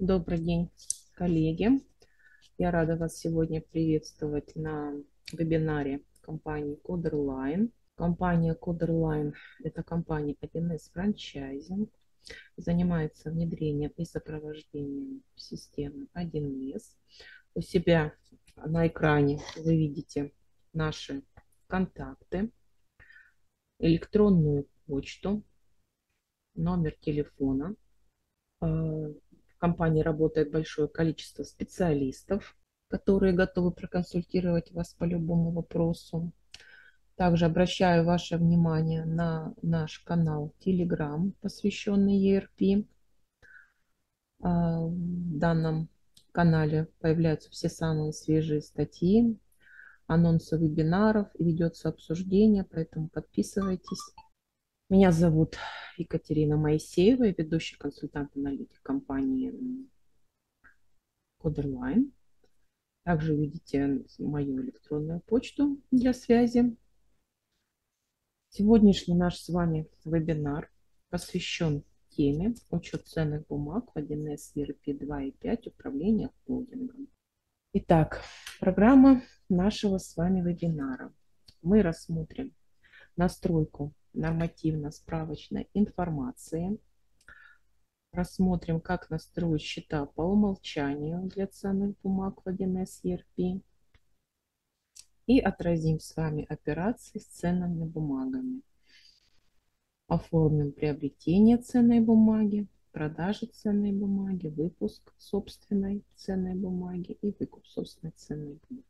Добрый день, коллеги. Я рада вас сегодня приветствовать на вебинаре компании Coderline. Компания Coderline – это компания 1С франчайзинг. Занимается внедрением и сопровождением системы 1С. У себя на экране вы видите наши контакты, электронную почту, номер телефона. Компании работает большое количество специалистов, которые готовы проконсультировать вас по любому вопросу. Также обращаю ваше внимание на наш канал Telegram, посвященный ERP. А, в данном канале появляются все самые свежие статьи, анонсы вебинаров, ведется обсуждение, поэтому подписывайтесь. Меня зовут Екатерина Моисеева, я ведущий консультант-аналитик компании Coderline. Также видите мою электронную почту для связи. Сегодняшний наш с вами вебинар посвящен теме учет ценных бумаг в 1С ERP 2.5 управления холдингом. Итак, программа нашего с вами вебинара. Мы рассмотрим настройку нормативно-справочной информации. Рассмотрим, как настроить счета по умолчанию для ценных бумаг в 1С ERP и отразим с вами операции с ценными бумагами. Оформим приобретение ценной бумаги, продажи ценной бумаги, выпуск собственной ценной бумаги и выкуп собственной ценной бумаги.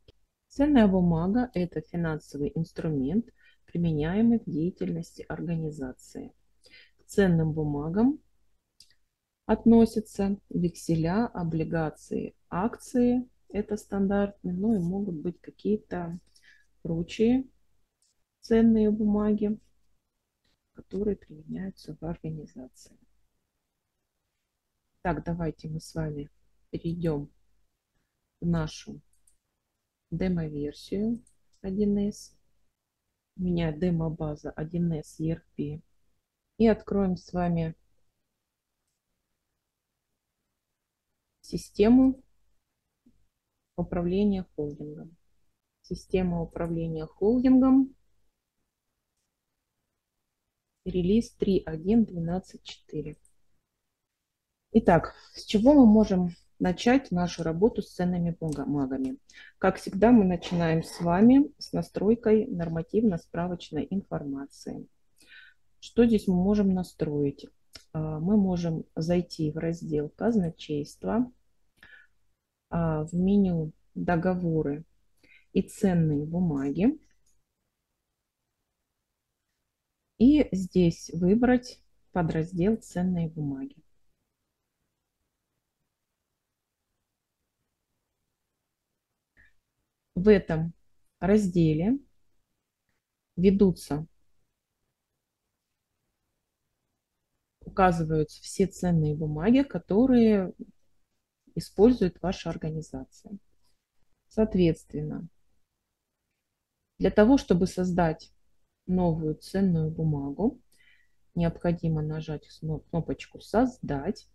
Ценная бумага – это финансовый инструмент, применяемый в деятельности организации. К ценным бумагам относятся векселя, облигации, акции, это стандартные, но и могут быть какие-то прочие ценные бумаги, которые применяются в организации. Так, давайте мы с вами перейдем в нашу демо-версию 1С. У меня демо-база 1С ERP. И откроем с вами систему управления холдингом. Система управления холдингом. Релиз 3.1.12.4. Итак, с чего мы можем начать нашу работу с ценными бумагами? Как всегда, мы начинаем с вами с настройкой нормативно-справочной информации. Что здесь мы можем настроить? А, мы можем зайти в раздел казначейства, в меню договоры и ценные бумаги. И здесь выбрать подраздел ценные бумаги. В этом разделе ведутся, указываются все ценные бумаги, которые использует ваша организация. Соответственно, для того, чтобы создать новую ценную бумагу, необходимо нажать кнопочку «Создать»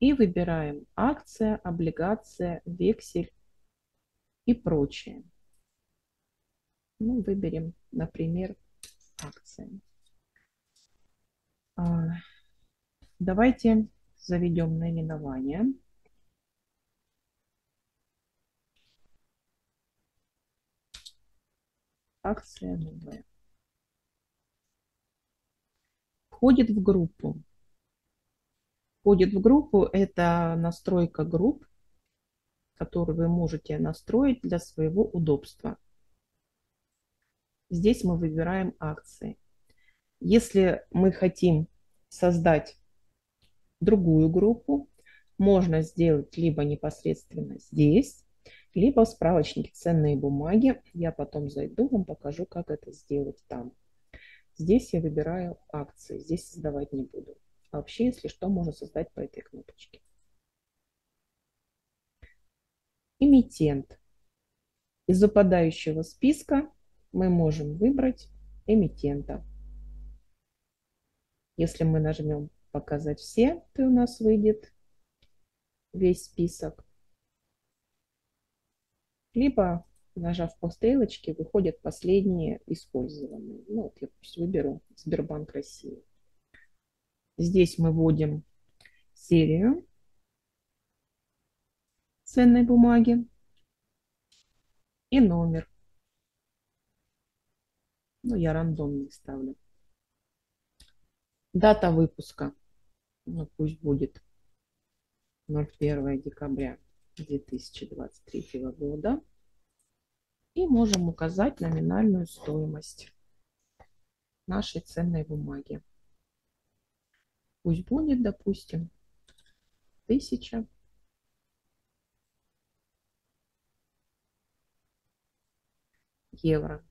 и выбираем акция, облигация, вексель и прочее. Ну, выберем, например, акции. А, давайте заведем наименование. акция новая. Входит в группу. Входит в группу – это настройка групп, которую вы можете настроить для своего удобства. Здесь мы выбираем акции. Если мы хотим создать другую группу, можно сделать либо непосредственно здесь, либо в справочнике ценные бумаги. Я потом зайду, вам покажу, как это сделать там. Здесь я выбираю акции, здесь создавать не буду. А вообще, если что, можно создать по этой кнопочке. Эмитент. Из выпадающего списка мы можем выбрать эмитента. Если мы нажмем «Показать все», то у нас выйдет весь список, либо, нажав по стрелочке, выходят последние использованные. Ну, вот я пусть выберу Сбербанк России. Здесь мы вводим серию ценной бумаги и номер. Ну, я рандомный ставлю. Дата выпуска. Ну, пусть будет 01 декабря 2023 года. И можем указать номинальную стоимость нашей ценной бумаги. Пусть будет, допустим, 1000. Евро.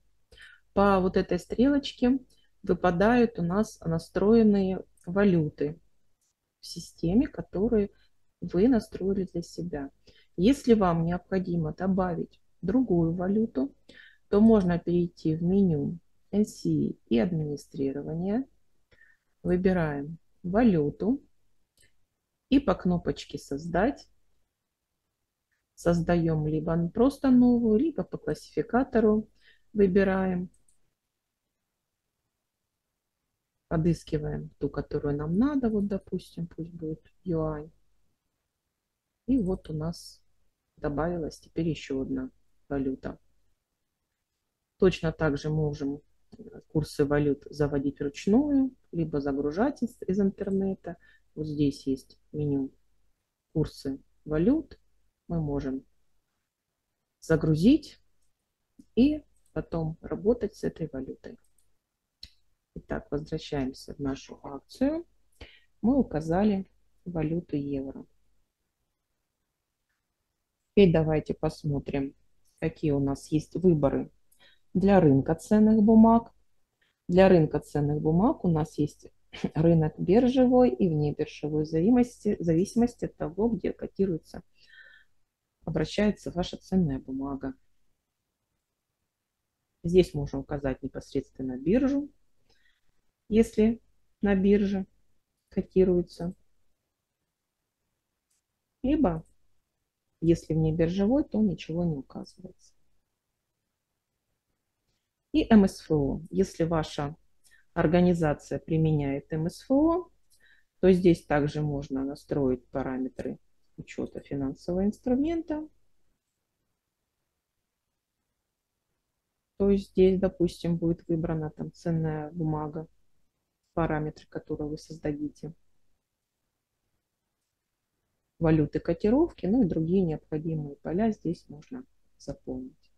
По вот этой стрелочке выпадают у нас настроенные валюты в системе, которые вы настроили для себя. Если вам необходимо добавить другую валюту, то можно перейти в меню NC и администрирование. Выбираем валюту и по кнопочке «Создать» создаем либо просто новую, либо по классификатору выбираем. Подыскиваем ту, которую нам надо. Вот, допустим, пусть будет юань. И вот у нас добавилась теперь еще одна валюта. Точно так же можем курсы валют заводить вручную, либо загружать из, из интернета. Вот здесь есть меню курсы валют. Мы можем загрузить и потом работать с этой валютой. Итак, возвращаемся в нашу акцию. Мы указали валюту евро. Теперь давайте посмотрим, какие у нас есть выборы для рынка ценных бумаг. Для рынка ценных бумаг у нас есть рынок биржевой и внебиржевой зависимости, зависимости от того, где котируется, обращается ваша ценная бумага. Здесь можно указать непосредственно биржу, если на бирже котируется. Либо если вне биржевой, то ничего не указывается. И МСФО. Если ваша организация применяет МСФО, то здесь также можно настроить параметры учета финансового инструмента. То здесь, допустим, будет выбрана там ценная бумага, параметры, которые вы создадите валюты котировки, ну и другие необходимые поля здесь можно заполнить.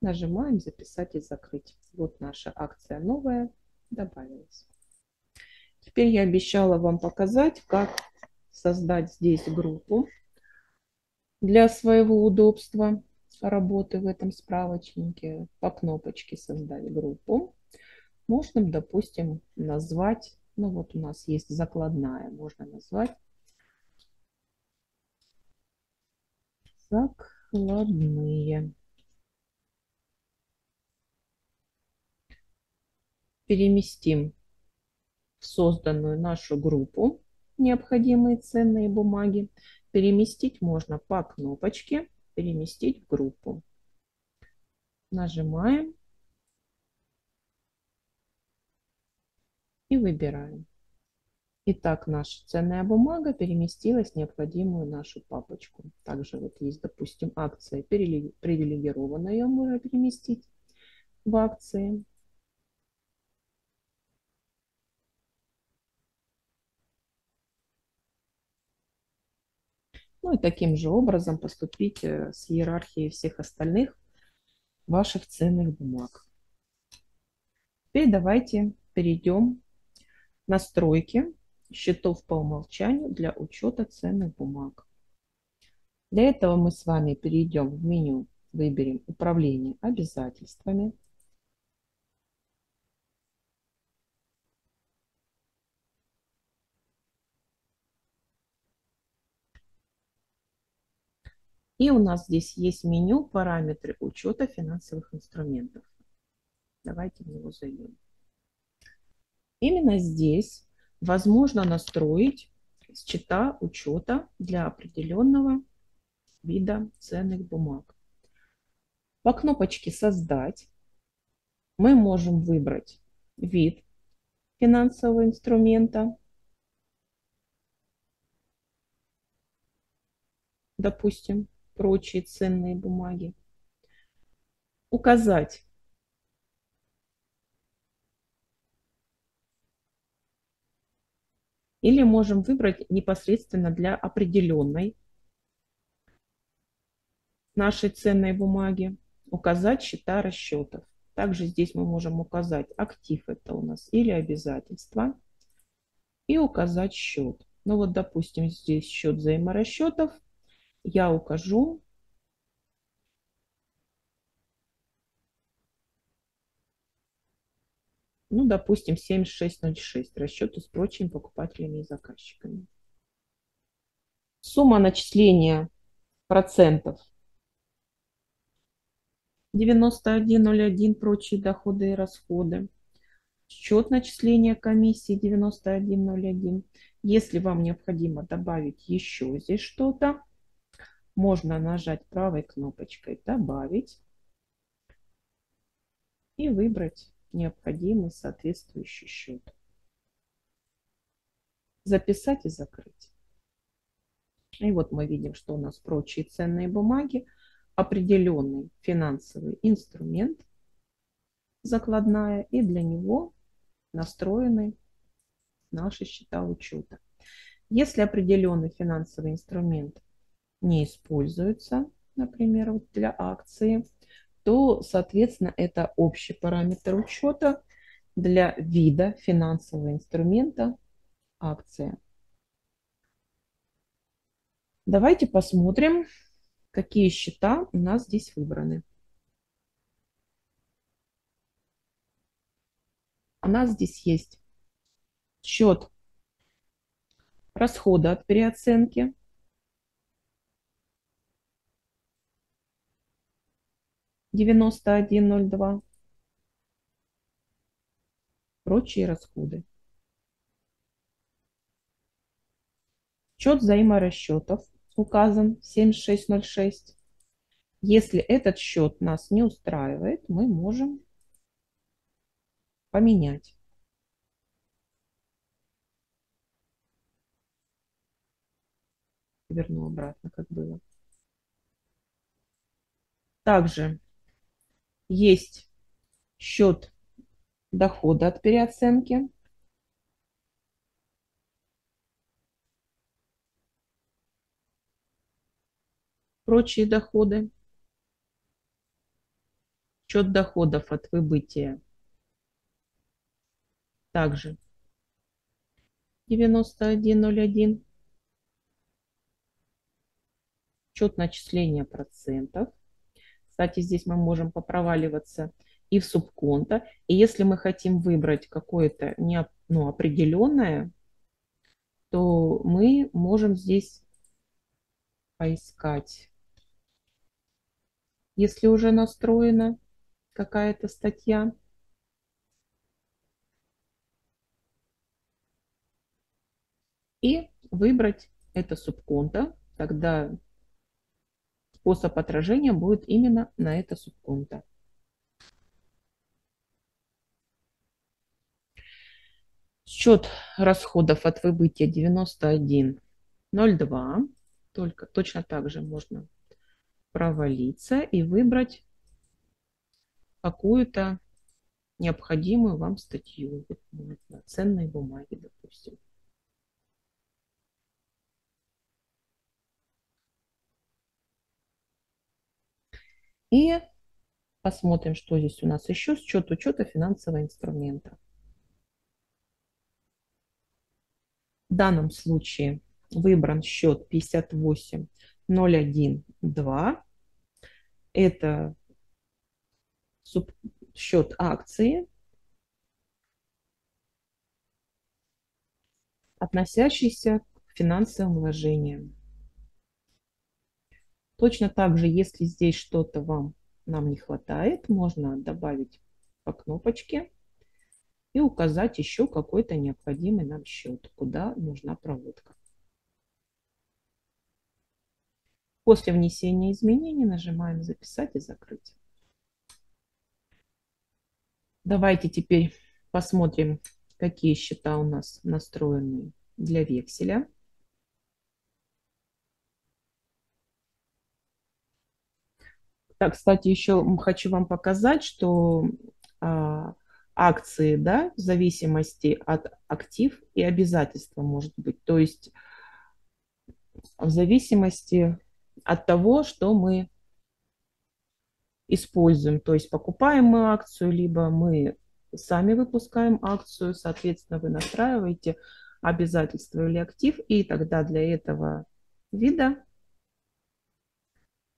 Нажимаем «Записать и закрыть». Вот наша акция новая добавилась. Теперь я обещала вам показать, как создать здесь группу для своего удобства работы в этом справочнике. По кнопочке «Создать группу». Можно, допустим, назвать, ну вот у нас есть закладная, можно назвать закладные. Переместим в созданную нашу группу необходимые ценные бумаги. Переместить можно по кнопочке «Переместить в группу». Нажимаем и выбираем. Итак, наша ценная бумага переместилась в необходимую нашу папочку. Также вот есть, допустим, акция привилегированная, ее можно переместить в акции. Ну и таким же образом поступить э, с иерархией всех остальных ваших ценных бумаг. Теперь давайте перейдем в настройки счетов по умолчанию для учета ценных бумаг. Для этого мы с вами перейдем в меню, выберем «Управление обязательствами». И у нас здесь есть меню «Параметры учета финансовых инструментов». Давайте в него зайдем. Именно здесь возможно настроить счета учета для определенного вида ценных бумаг. По кнопочке «Создать» мы можем выбрать вид финансового инструмента, допустим, прочие ценные бумаги, указать или можем выбрать непосредственно для определенной нашей ценной бумаги, указать счета расчетов. Также здесь мы можем указать актив это у нас или обязательства и указать счет. Ну вот, допустим, здесь счет взаиморасчетов. Я укажу ну, допустим, 7606, расчеты с прочими покупателями и заказчиками. Сумма начисления процентов 9101, прочие доходы и расходы. Счет начисления комиссии 9101. Если вам необходимо добавить еще здесь что-то, можно нажать правой кнопочкой «Добавить» и выбрать необходимый соответствующий счет. Записать и закрыть. И вот мы видим, что у нас прочие ценные бумаги – определенный финансовый инструмент, закладная, и для него настроены наши счета учета. Если определенный финансовый инструмент не используется, например, вот для акции, то, соответственно, это общий параметр учета для вида финансового инструмента акция. Давайте посмотрим, какие счета у нас здесь выбраны. У нас здесь есть счет расхода от переоценки. Девяносто один ноль два прочие расходы. Счет взаиморасчетов указан 7606. Если этот счет нас не устраивает, мы можем поменять. Верну обратно, как было. Также есть счет дохода от переоценки. прочие доходы. Счет доходов от выбытия. Также 9101. Счет начисления процентов. Кстати, здесь мы можем попроваливаться и в субконто. И если мы хотим выбрать какое-то не, ну, определенное, то мы можем здесь поискать если уже настроена какая-то статья. И выбрать это субконто, тогда способ отражения будет именно на это субконто. Счет расходов от выбытия 91.02. Только точно так же можно провалиться и выбрать какую-то необходимую вам статью. Вот, на ценные бумаги, допустим. И посмотрим, что здесь у нас еще. Счет учета финансового инструмента. В данном случае выбран счет 58.012 это счет акции, относящийся к финансовым вложениям. Точно так же, если здесь что-то вам нам не хватает, можно добавить по кнопочке и указать еще какой-то необходимый нам счет, куда нужна проводка. После внесения изменений нажимаем «Записать» и «Закрыть». Давайте теперь посмотрим, какие счета у нас настроены для векселя. Так, кстати, еще хочу вам показать, что а, акции, да, в зависимости от актив и обязательства может быть. То есть в зависимости от того, что мы используем. То есть покупаем мы акцию, либо мы сами выпускаем акцию, соответственно, вы настраиваете обязательства или актив, и тогда для этого вида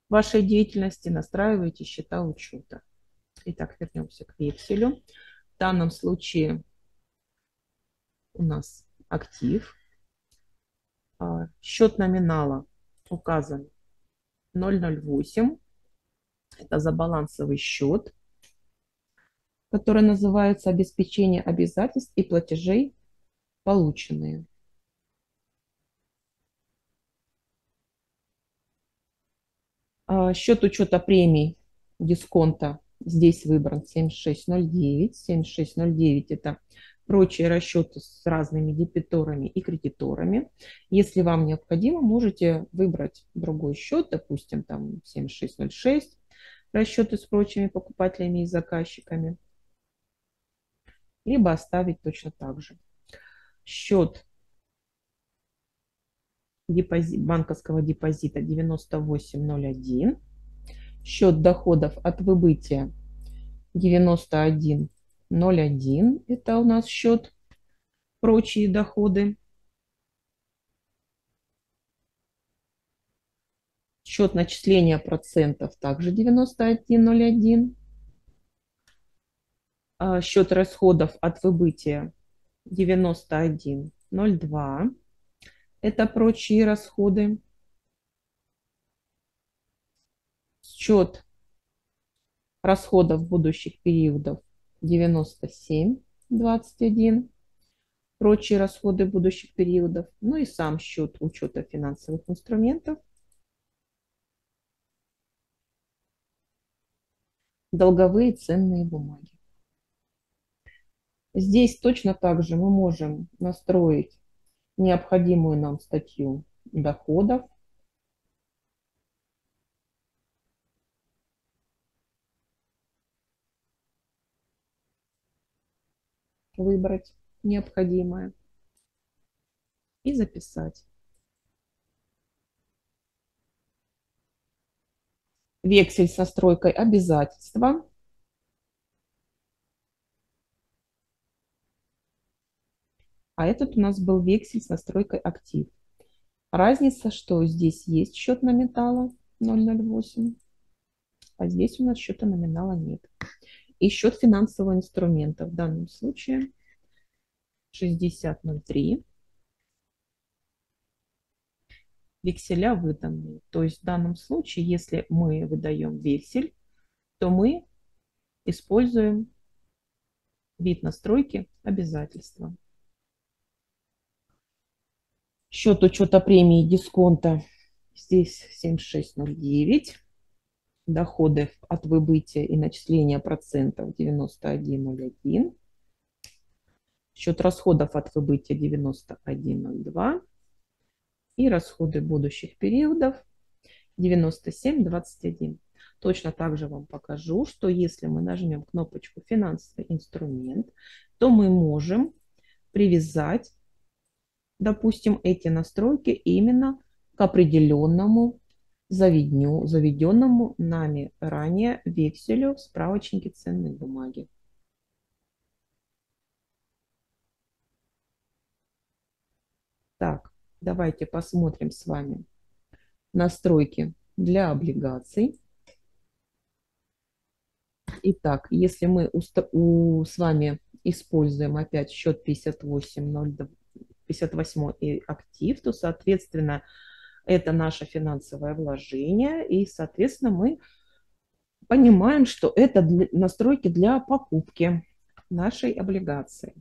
вашей деятельности настраиваете счета учета. Итак, вернемся к векселю. В данном случае у нас актив. А, счет номинала указан 008. Это за балансовый счет, который называется обеспечение обязательств и платежей полученные. Счет учета премий дисконта здесь выбран 7609. 7609 это прочие расчеты с разными дебиторами и кредиторами. Если вам необходимо, можете выбрать другой счет, допустим, там 7606, расчеты с прочими покупателями и заказчиками, либо оставить точно так же. Счет депозит, банковского депозита 9801, счет доходов от выбытия 9101, это у нас счет прочие доходы. Счет начисления процентов также 9101. А счет расходов от выбытия 9102. Это прочие расходы. Счет расходов будущих периодов 97,21. Прочие расходы будущих периодов. Ну и сам счет учета финансовых инструментов. Долговые ценные бумаги. Здесь точно так же мы можем настроить необходимую нам статью доходов. Выбрать необходимое и записать. Вексель с настройкой обязательства. А этот у нас был вексель с настройкой актив. Разница, что здесь есть счет номинала 008, а здесь у нас счета номинала нет. И счет финансового инструмента в данном случае 6003. Векселя выданные. То есть в данном случае, если мы выдаем вексель, то мы используем вид настройки обязательства. Счет учета премии дисконта здесь 7609. Доходы от выбытия и начисления процентов 9101. Счет расходов от выбытия 9102. И расходы будущих периодов 9721. Точно так же вам покажу, что если мы нажмем кнопочку «Финансовый инструмент», то мы можем привязать допустим, эти настройки именно к определенному заведению, заведенному нами ранее векселю в справочнике ценной бумаги. Так, давайте посмотрим с вами настройки для облигаций. Итак, если мы с вами используем опять счет 5802 58 актив, то, соответственно, это наше финансовое вложение, и, соответственно, мы понимаем, что это для, настройки для покупки нашей облигации.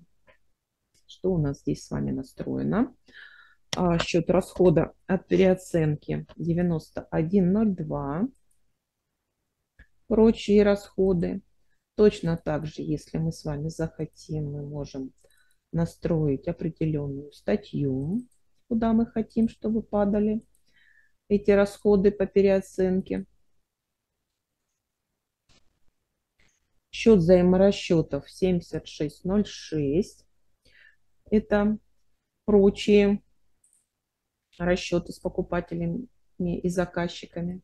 Что у нас здесь с вами настроено? а, счет расхода от переоценки 9102. Прочие расходы. Точно так же, если мы с вами захотим, мы можем настроить определенную статью, куда мы хотим, чтобы падали эти расходы по переоценке. Счет взаиморасчетов 7606. Это прочие расчеты с покупателями и заказчиками.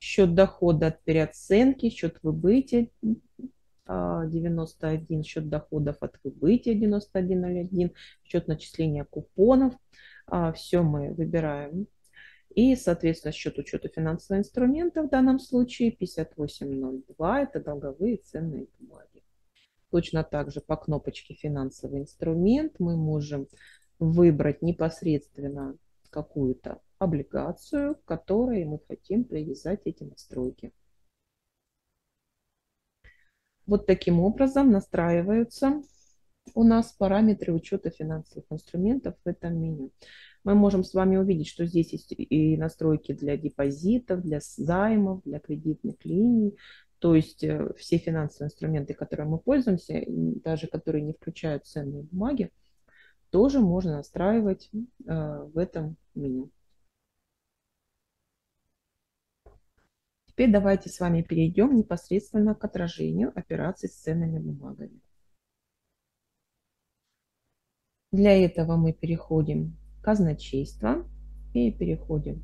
Счет дохода от переоценки, счет выбытия 91, а, счет доходов от выбытия 9101, счет начисления купонов. А, Все мы выбираем. И, соответственно, счет учета финансового инструмента в данном случае 5802 – это долговые ценные бумаги. Точно так же по кнопочке «Финансовый инструмент» мы можем выбрать непосредственно какую-то облигацию, к которой мы хотим привязать эти настройки. Вот таким образом настраиваются у нас параметры учета финансовых инструментов в этом меню. Мы можем с вами увидеть, что здесь есть и настройки для депозитов, для займов, для кредитных линий. То есть э, все финансовые инструменты, которыми мы пользуемся, даже которые не включают ценные бумаги, тоже можно настраивать э, в этом меню. Теперь давайте с вами перейдем непосредственно к отражению операций с ценными бумагами. Для этого мы переходим в казначейство и переходим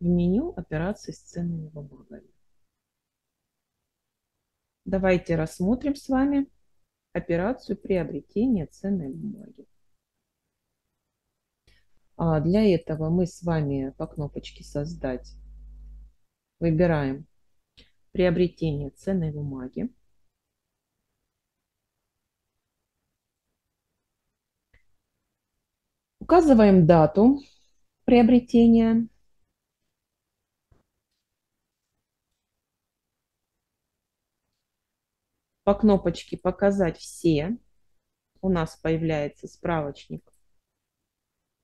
в меню операций с ценными бумагами. Давайте рассмотрим с вами операцию приобретения ценной бумаги. А для этого мы с вами по кнопочке «Создать» выбираем приобретение ценной бумаги. Указываем дату приобретения. По кнопочке «Показать все» у нас появляется справочник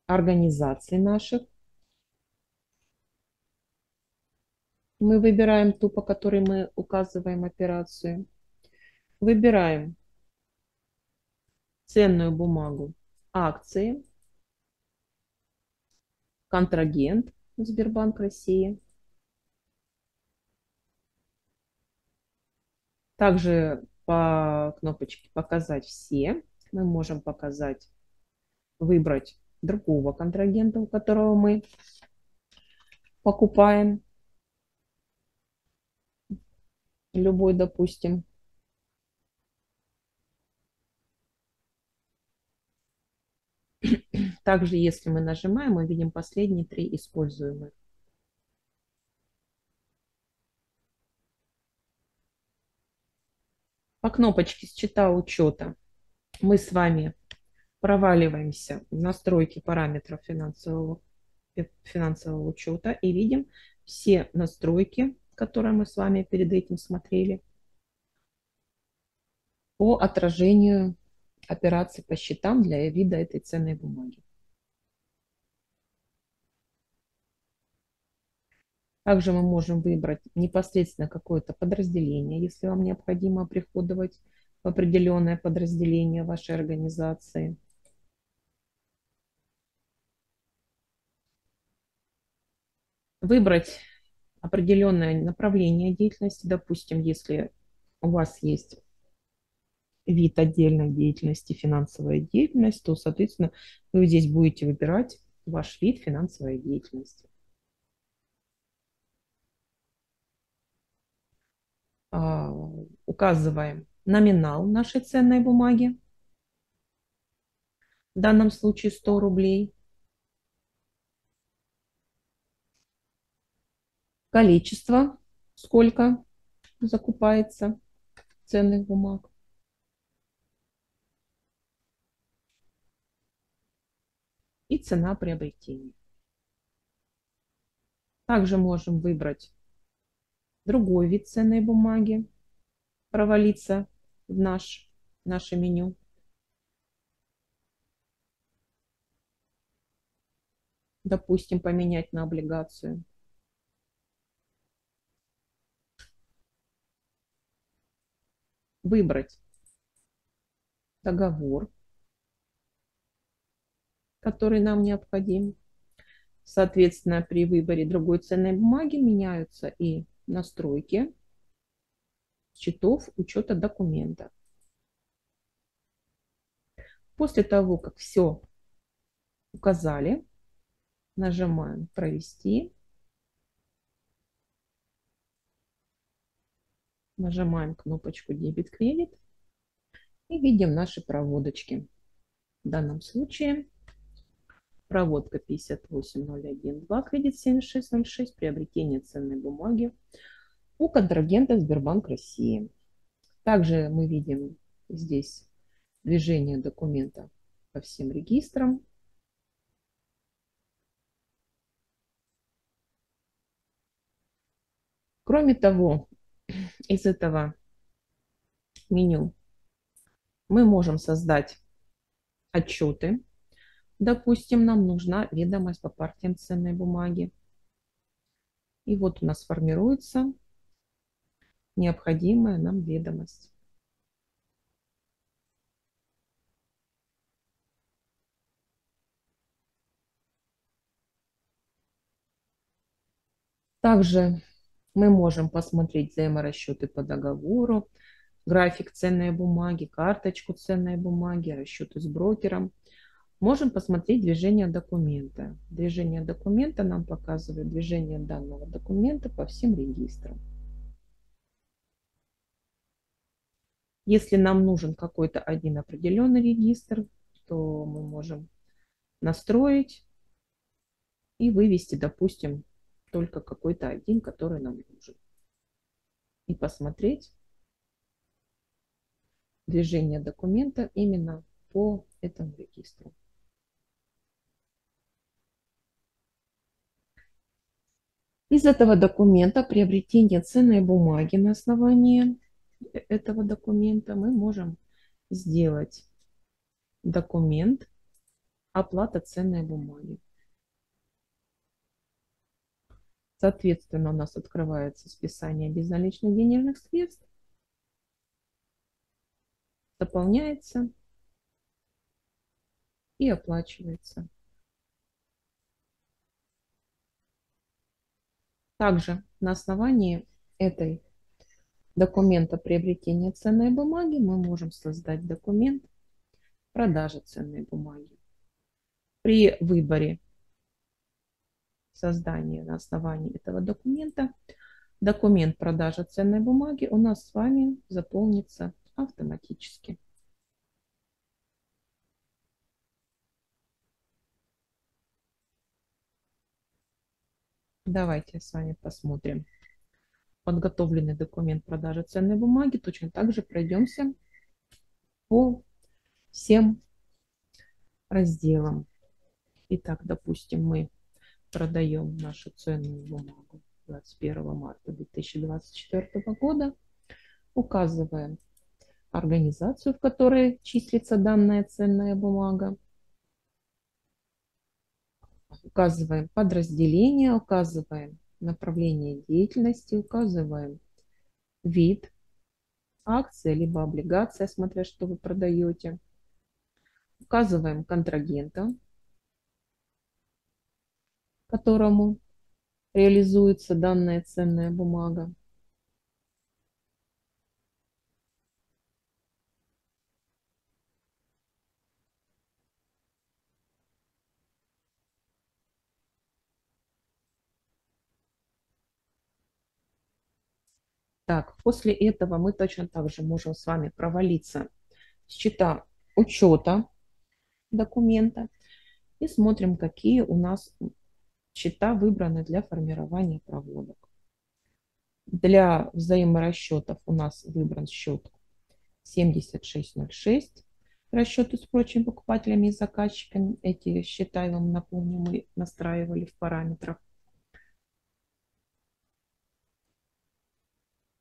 организаций наших. Мы выбираем ту, по которой мы указываем операцию. Выбираем ценную бумагу акции, контрагент Сбербанк России. Также по кнопочке «Показать все» мы можем показать, выбрать другого контрагента, у которого мы покупаем. Любой, допустим. Также, если мы нажимаем, мы видим последние три используемые. По кнопочке «Счета учета» мы с вами проваливаемся в настройки параметров финансового, финансового учета и видим все настройки, которые мы с вами перед этим смотрели, по отражению операций по счетам для вида этой ценной бумаги. Также мы можем выбрать непосредственно какое-то подразделение, если вам необходимо приходовать в определенное подразделение вашей организации. выбрать определенное направление деятельности. Допустим, если у вас есть вид отдельной деятельности, финансовая деятельность, то, соответственно, вы здесь будете выбирать ваш вид финансовой деятельности. А, указываем номинал нашей ценной бумаги, в данном случае 100 рублей. Количество, сколько закупается ценных бумаг. И цена приобретения. Также можем выбрать другой вид ценной бумаги, провалиться в наш, наше меню. допустим, поменять на облигацию. Выбрать договор, который нам необходим. Соответственно, при выборе другой ценной бумаги меняются и настройки счетов учета документа. После того, как все указали, нажимаем «Провести». Нажимаем кнопочку «Дебет-кредит» и видим наши проводочки. В данном случае проводка 58012, кредит 7606, приобретение ценной бумаги у контрагента Сбербанк России. Также мы видим здесь движение документа по всем регистрам. Кроме того, из этого меню мы можем создать отчеты. Допустим, нам нужна ведомость по партиям ценной бумаги. И вот у нас формируется необходимая нам ведомость. Также мы можем посмотреть взаиморасчеты по договору, график ценной бумаги, карточку ценной бумаги, расчеты с брокером. Можем посмотреть движение документа. Движение документа нам показывает движение данного документа по всем регистрам. Если нам нужен какой-то один определенный регистр, то мы можем настроить и вывести, допустим, только какой-то один, который нам нужен. И посмотреть движение документа именно по этому регистру. Из этого документа приобретение ценной бумаги на основании этого документа мы можем сделать документ оплата ценной бумаги. Соответственно, у нас открывается списание безналичных денежных средств, заполняется и оплачивается. Также на основании этой документа приобретения ценной бумаги мы можем создать документ продажи ценной бумаги. При выборе создания на основании этого документа документ продажи ценной бумаги у нас с вами заполнится автоматически. Давайте с вами посмотрим подготовленный документ продажи ценной бумаги. Точно так же пройдемся по всем разделам. Итак, допустим, мы продаем нашу ценную бумагу 21 марта 2024 года, указываем организацию, в которой числится данная ценная бумага, указываем подразделение, указываем направление деятельности, указываем вид акция либо облигация, смотря что вы продаете. Указываем контрагента, которому реализуется данная ценная бумага. Так, после этого мы точно так же можем с вами провалиться в счета учета документа и смотрим, какие у нас счета выбраны для формирования проводок. Для взаиморасчетов у нас выбран счет 7606. Расчеты с прочими покупателями и заказчиками. Эти счета, я вам напомню, мы настраивали в параметрах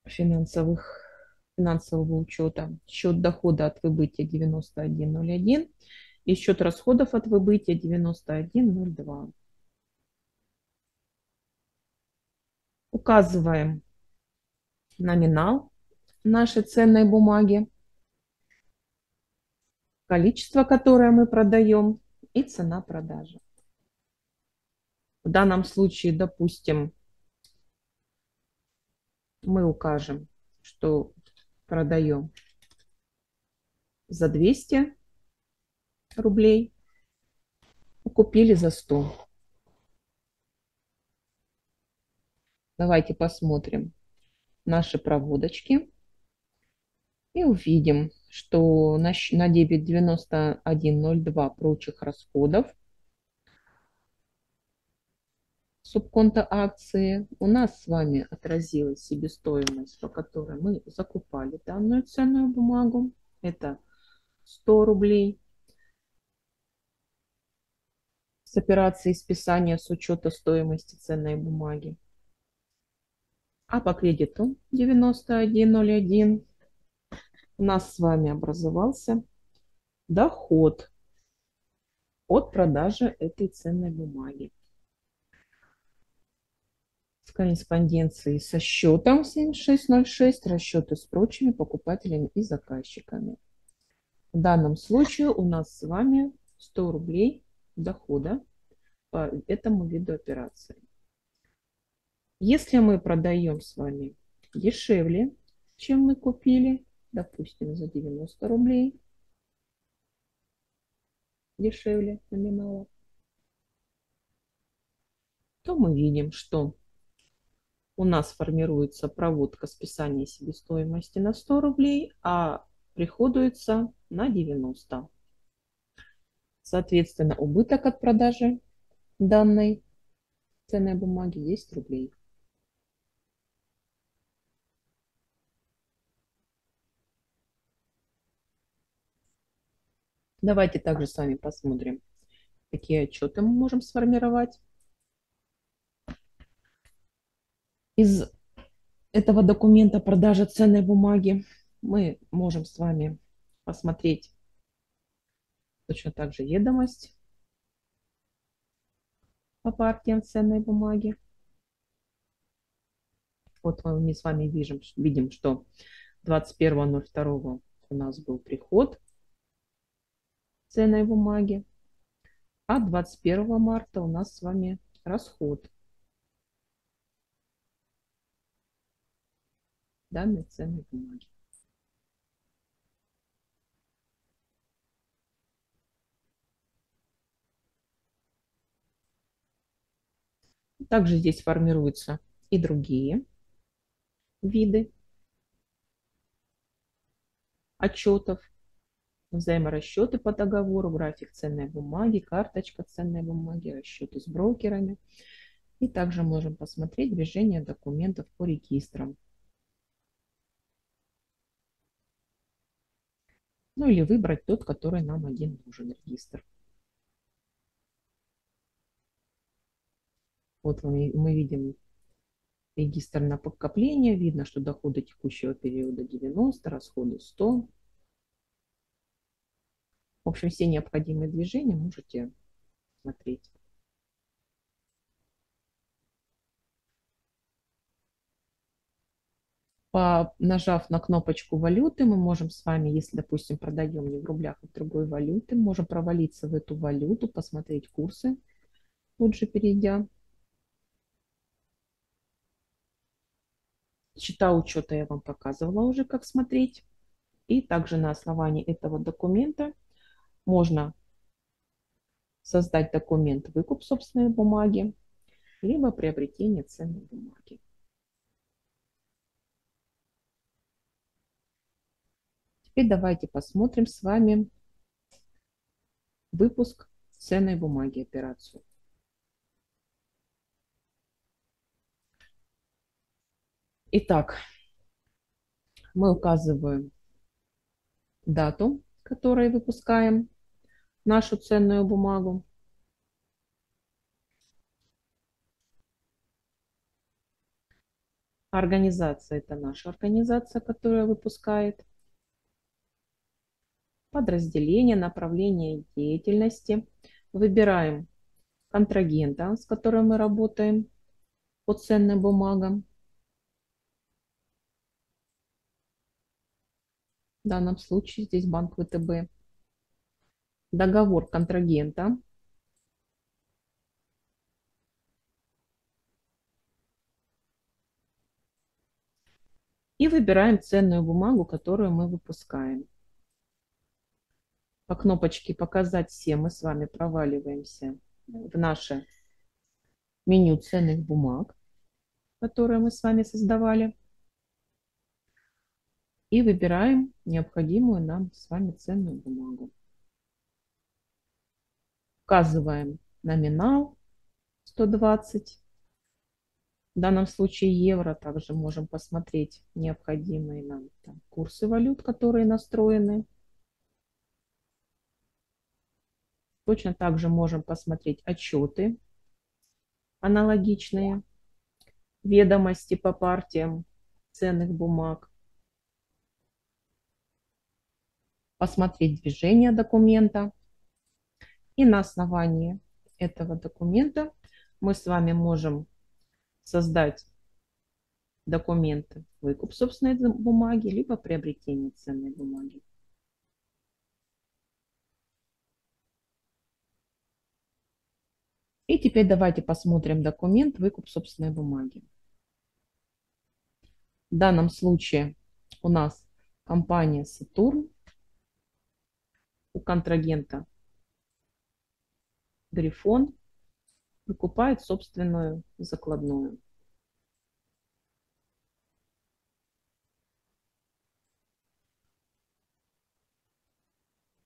финансовых, финансового учета. Счет дохода от выбытия 9101 и счет расходов от выбытия 9102. Указываем номинал нашей ценной бумаги, количество, которое мы продаем, и цена продажи. В данном случае, допустим, мы укажем, что продаем за 200 рублей, купили за 100. Давайте посмотрим наши проводочки и увидим, что на, на дебет 9102 прочих расходов субконта акции у нас с вами отразилась себестоимость, по которой мы закупали данную ценную бумагу. Это 100 рублей. С операцией списания с учета стоимости ценной бумаги. А по кредиту 9101 у нас с вами образовался доход от продажи этой ценной бумаги корреспонденции со счетом 7606, расчеты с прочими покупателями и заказчиками. В данном случае у нас с вами 100 рублей дохода по этому виду операции. Если мы продаем с вами дешевле, чем мы купили, допустим, за 90 рублей, дешевле номинала, то мы видим, что у нас формируется проводка списания себестоимости на 100 рублей, а приходуется на 90. Соответственно, убыток от продажи данной ценной бумаги 10 рублей. Давайте также с вами посмотрим, какие отчеты мы можем сформировать. из этого документа продажа ценной бумаги мы можем с вами посмотреть точно так же ведомость по партиям ценной бумаги. Вот мы с вами видим, видим что 21.02 у нас был приход ценной бумаги, а 21 марта у нас с вами расход. Данной ценной бумаги. Также здесь формируются и другие виды отчетов, взаиморасчеты по договору, график ценной бумаги, карточка ценной бумаги, расчеты с брокерами. И также можем посмотреть движение документов по регистрам. Ну или выбрать тот, который нам один нужен, регистр. Вот мы, мы видим регистр на подкопление. Видно, что доходы текущего периода 90, расходы 100. В общем, все необходимые движения можете смотреть. по, нажав на кнопочку валюты, мы можем с вами, если, допустим, продаем не в рублях, а в другой валюты, можем провалиться в эту валюту, посмотреть курсы, тут же перейдя. Счета учета я вам показывала уже, как смотреть. И также на основании этого документа можно создать документ выкуп собственной бумаги, либо приобретение ценной бумаги. Теперь давайте посмотрим с вами выпуск ценной бумаги, операцию. Итак, мы указываем дату, которой выпускаем нашу ценную бумагу. Организация – это наша организация, которая выпускает. Подразделение, направление деятельности. Выбираем контрагента, с которым мы работаем по ценным бумагам. В данном случае здесь банк ВТБ договор контрагента, и выбираем ценную бумагу, которую мы выпускаем. По кнопочке «Показать все» мы с вами проваливаемся в наше меню ценных бумаг, которое мы с вами создавали и выбираем необходимую нам с вами ценную бумагу. Указываем номинал 120. В данном случае евро. Также можем посмотреть необходимые нам там, курсы валют, которые настроены. Точно так же можем посмотреть отчеты аналогичные, ведомости по партиям ценных бумаг. посмотреть движение документа. И на основании этого документа мы с вами можем создать документы выкуп собственной бумаги, либо приобретение ценной бумаги. И теперь давайте посмотрим документ выкуп собственной бумаги. В данном случае у нас компания Сатурн у контрагента Грифон выкупает собственную закладную.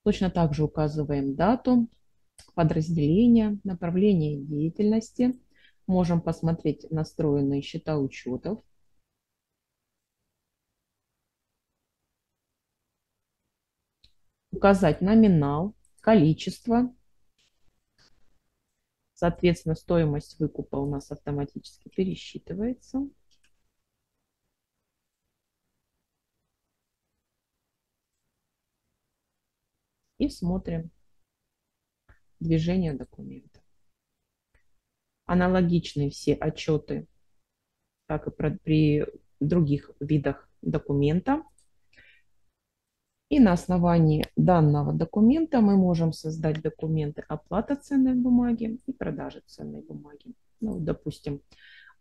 Точно так же указываем дату, подразделение, направление деятельности. Можем посмотреть настроенные счета учетов. указать номинал, количество. Соответственно, стоимость выкупа у нас автоматически пересчитывается. И смотрим движение документа. Аналогичные все отчеты, как и при других видах документа. И на основании данного документа мы можем создать документы оплата ценной бумаги и продажи ценной бумаги. Ну, допустим,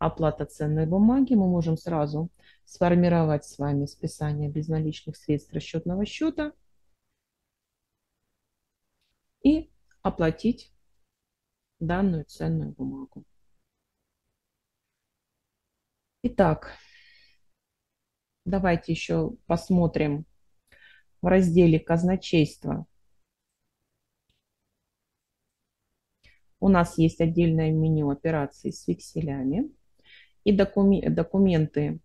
оплата ценной бумаги мы можем сразу сформировать с вами списание безналичных средств расчетного счета и оплатить данную ценную бумагу. Итак, давайте еще посмотрим в разделе «Казначейство» у нас есть отдельное меню операций с векселями и документы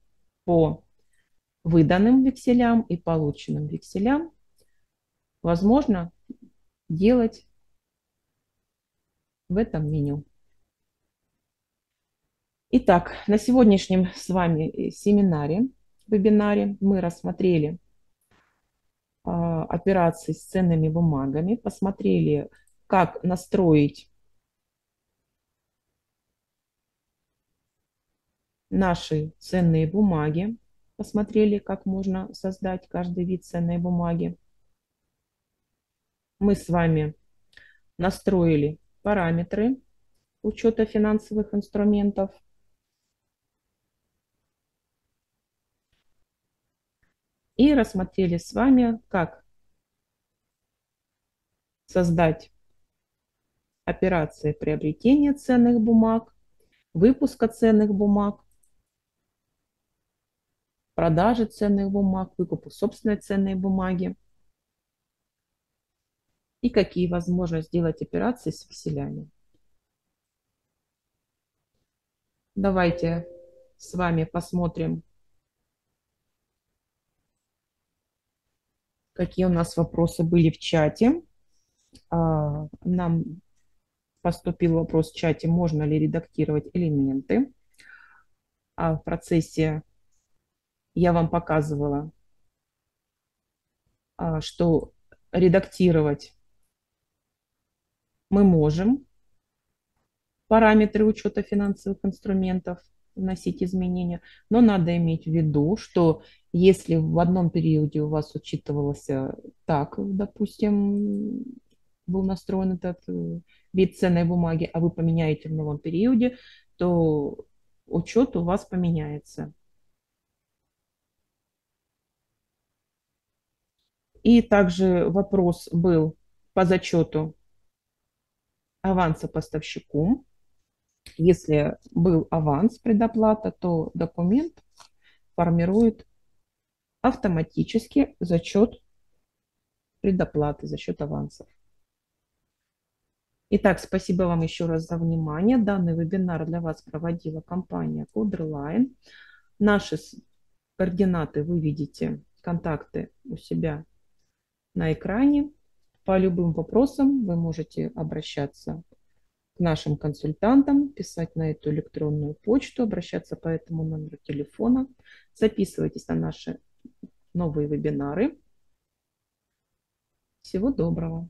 по выданным векселям и полученным векселям возможно делать в этом меню. Итак, на сегодняшнем с вами семинаре, вебинаре мы рассмотрели операций с ценными бумагами, посмотрели, как настроить наши ценные бумаги, посмотрели, как можно создать каждый вид ценной бумаги. Мы с вами настроили параметры учета финансовых инструментов – и рассмотрели с вами, как создать операции приобретения ценных бумаг, выпуска ценных бумаг, продажи ценных бумаг, выкупу собственной ценной бумаги и какие возможно сделать операции с векселями. Давайте с вами посмотрим какие у нас вопросы были в чате. А, нам поступил вопрос в чате, можно ли редактировать элементы. А в процессе я вам показывала, а, что редактировать мы можем параметры учета финансовых инструментов вносить изменения, но надо иметь в виду, что если в одном периоде у вас учитывалось так, допустим, был настроен этот э, вид ценной бумаги, а вы поменяете в новом периоде, то учет у вас поменяется. И также вопрос был по зачету аванса поставщику. Если был аванс предоплата, то документ формирует автоматически зачет предоплаты, за счет авансов. Итак, спасибо вам еще раз за внимание. Данный вебинар для вас проводила компания Coderline. Наши координаты вы видите, контакты у себя на экране. По любым вопросам вы можете обращаться к нашим консультантам, писать на эту электронную почту, обращаться по этому номеру телефона. Записывайтесь на наши новые вебинары. Всего доброго!